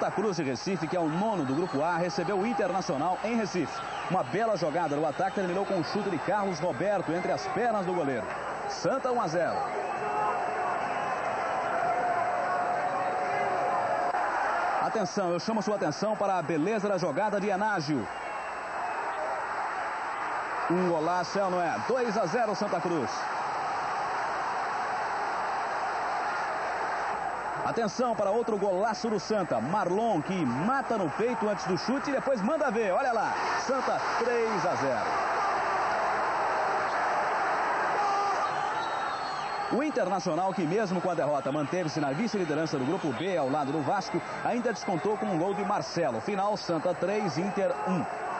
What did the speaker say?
Santa Cruz de Recife, que é o nono do Grupo A, recebeu o Internacional em Recife. Uma bela jogada no ataque terminou com um chute de Carlos Roberto entre as pernas do goleiro. Santa 1 a 0. Atenção, eu chamo sua atenção para a beleza da jogada de Anágio. Um golaço, é não é? 2 a 0 Santa Cruz. Atenção para outro golaço do Santa. Marlon que mata no peito antes do chute e depois manda ver. Olha lá. Santa 3 a 0. O Internacional, que mesmo com a derrota manteve-se na vice-liderança do Grupo B ao lado do Vasco, ainda descontou com um gol de Marcelo. Final Santa 3, Inter 1.